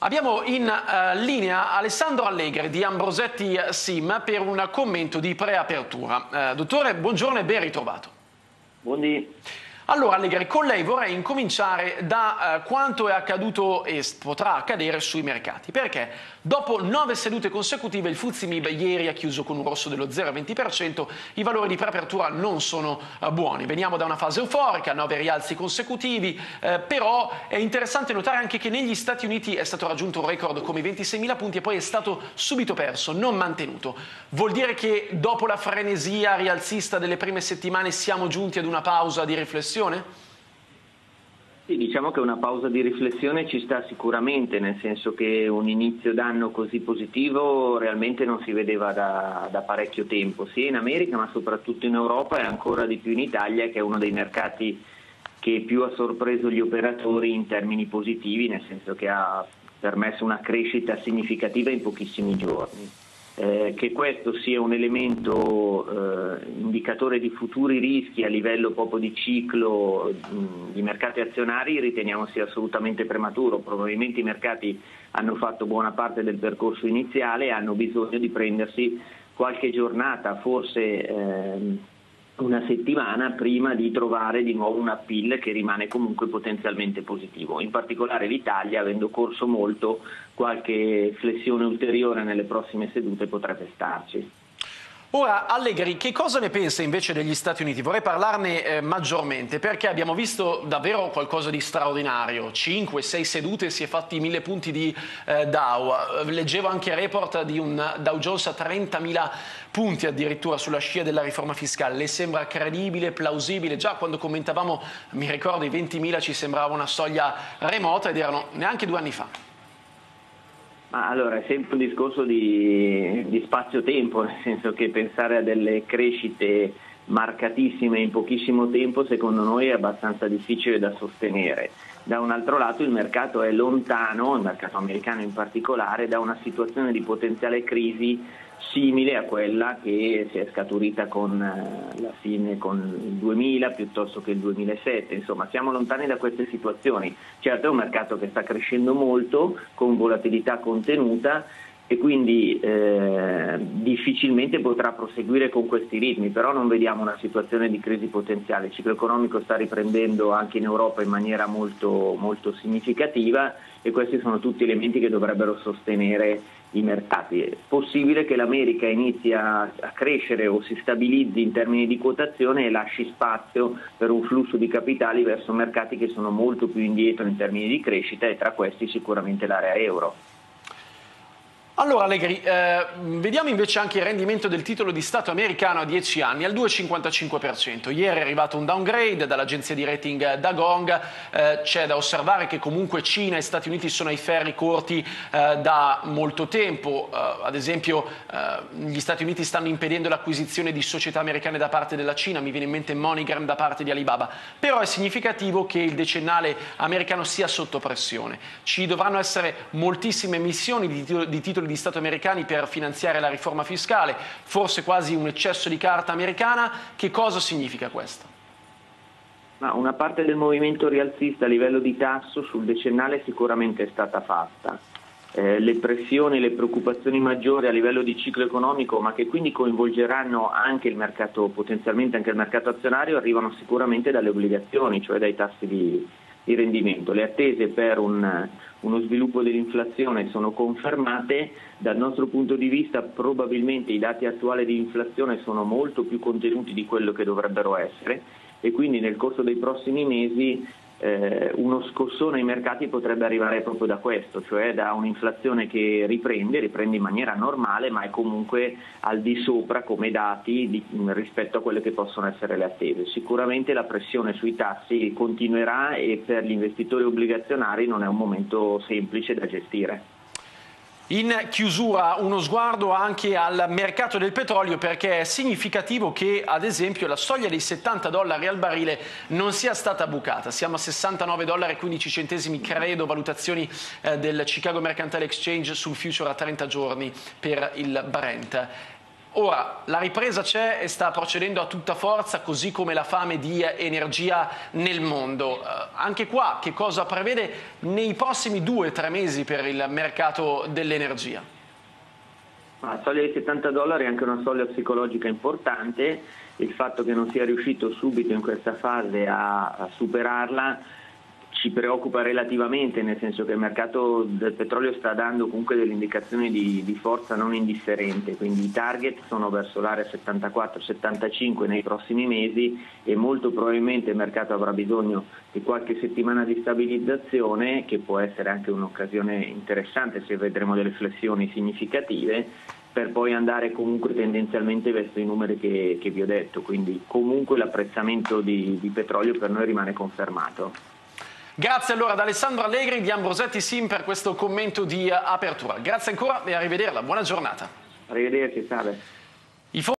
Abbiamo in uh, linea Alessandro Allegri di Ambrosetti Sim per un commento di preapertura. Uh, dottore, buongiorno e ben ritrovato. Buondì. Allora Allegri, con lei vorrei incominciare da uh, quanto è accaduto e potrà accadere sui mercati, perché dopo nove sedute consecutive il Fuzzi Mib ieri ha chiuso con un rosso dello 0,20%, i valori di preapertura non sono uh, buoni, veniamo da una fase euforica, nove rialzi consecutivi, uh, però è interessante notare anche che negli Stati Uniti è stato raggiunto un record come 26.000 punti e poi è stato subito perso, non mantenuto. Vuol dire che dopo la frenesia rialzista delle prime settimane siamo giunti ad una pausa di riflessione? Riflessione? Sì, diciamo che una pausa di riflessione ci sta sicuramente, nel senso che un inizio d'anno così positivo realmente non si vedeva da, da, parecchio tempo, sia in America ma soprattutto in Europa e ancora di più in Italia, che è uno dei mercati che più ha sorpreso gli operatori in termini positivi, nel senso che ha permesso una crescita significativa in pochissimi giorni. Eh, che questo sia un elemento eh, indicatore di futuri rischi a livello proprio di ciclo mh, di mercati azionari riteniamo sia assolutamente prematuro. Probabilmente i mercati hanno fatto buona parte del percorso iniziale e hanno bisogno di prendersi qualche giornata, forse eh, una settimana prima di trovare di nuovo un appeal che rimane comunque potenzialmente positivo. In particolare l'Italia, avendo corso molto, qualche flessione ulteriore nelle prossime sedute potrebbe starci. Ora, Allegri, che cosa ne pensa invece degli Stati Uniti? Vorrei parlarne eh, maggiormente perché abbiamo visto davvero qualcosa di straordinario. 5-6 sedute, si è fatti mille punti di eh, Dow. Leggevo anche report di un Dow Jones a 30.000 punti addirittura sulla scia della riforma fiscale. Le sembra credibile, plausibile? Già quando commentavamo, mi ricordo, i 20.000 ci sembrava una soglia remota ed erano neanche due anni fa. Ma allora è sempre un discorso di, di spazio-tempo, nel senso che pensare a delle crescite marcatissime in pochissimo tempo secondo noi è abbastanza difficile da sostenere. Da un altro lato il mercato è lontano, il mercato americano in particolare, da una situazione di potenziale crisi simile a quella che si è scaturita con eh, la fine con il 2000 piuttosto che il 2007, insomma siamo lontani da queste situazioni. Certo è un mercato che sta crescendo molto con volatilità contenuta e quindi eh, difficilmente potrà proseguire con questi ritmi, però non vediamo una situazione di crisi potenziale. Il ciclo economico sta riprendendo anche in Europa in maniera molto, molto significativa e questi sono tutti elementi che dovrebbero sostenere i mercati. È possibile che l'America inizi a, a, crescere o si stabilizzi in termini di quotazione e lasci spazio per un flusso di capitali verso mercati che sono molto più indietro in termini di crescita e tra questi sicuramente l'area euro. Allora Allegri, eh, vediamo invece anche il rendimento del titolo di Stato americano a 10 anni, al 2,55%. Ieri è arrivato un downgrade dall'agenzia di rating Dagong, eh, c'è da osservare che comunque Cina e Stati Uniti sono ai ferri corti eh, da molto tempo, eh, ad esempio eh, gli Stati Uniti stanno impedendo l'acquisizione di società americane da parte della Cina, mi viene in mente MoneyGram da parte di Alibaba, però è significativo che il decennale americano sia sotto pressione. Ci dovranno essere moltissime emissioni di, di titoli di Stato americani per finanziare la riforma fiscale, forse quasi un eccesso di carta americana. Che cosa significa questo? Ma una parte del movimento rialzista a livello di tasso sul decennale sicuramente è stata fatta. Eh, le pressioni, le preoccupazioni maggiori a livello di ciclo economico, ma che quindi coinvolgeranno anche il mercato, potenzialmente anche il mercato azionario, arrivano sicuramente dalle obbligazioni, cioè dai tassi di, di rendimento. Le attese per un, uno sviluppo dell'inflazione sono confermate, dal nostro punto di vista probabilmente i dati attuali di inflazione sono molto più contenuti di quello che dovrebbero essere e quindi nel corso dei prossimi mesi eh, uno scossone ai mercati potrebbe arrivare proprio da questo, cioè da un'inflazione che riprende, riprende in maniera normale, ma è comunque al di sopra come dati di, rispetto a quelle che possono essere le attese. Sicuramente la pressione sui tassi continuerà e per gli investitori obbligazionari non è un momento semplice da gestire. In chiusura uno sguardo anche al mercato del petrolio perché è significativo che ad esempio la soglia dei 70 dollari al barile non sia stata bucata, siamo a 69 dollari e 15 centesimi credo valutazioni eh, del Chicago Mercantile Exchange sul future a 30 giorni per il Brent. Ora, la ripresa c'è e sta procedendo a tutta forza, così come la fame di energia nel mondo. Eh, anche qua, che cosa prevede nei prossimi due o tre mesi per il mercato dell'energia? La soglia di 70 dollari è anche una soglia psicologica importante, il fatto che non sia riuscito subito in questa fase a, a superarla ci preoccupa relativamente, nel senso che il mercato del petrolio sta dando comunque delle indicazioni di, di forza non indifferente, quindi i target sono verso l'area 74-75 nei prossimi mesi e molto probabilmente il mercato avrà bisogno di qualche settimana di stabilizzazione che può essere anche un'occasione interessante se vedremo delle flessioni significative per poi andare comunque tendenzialmente verso i numeri che, che vi ho detto, quindi comunque l'apprezzamento di, di petrolio per noi rimane confermato. Grazie allora ad Alessandro Allegri di Ambrosetti Sim per questo commento di apertura. Grazie ancora e arrivederla. Buona giornata. Arrivederci, salve.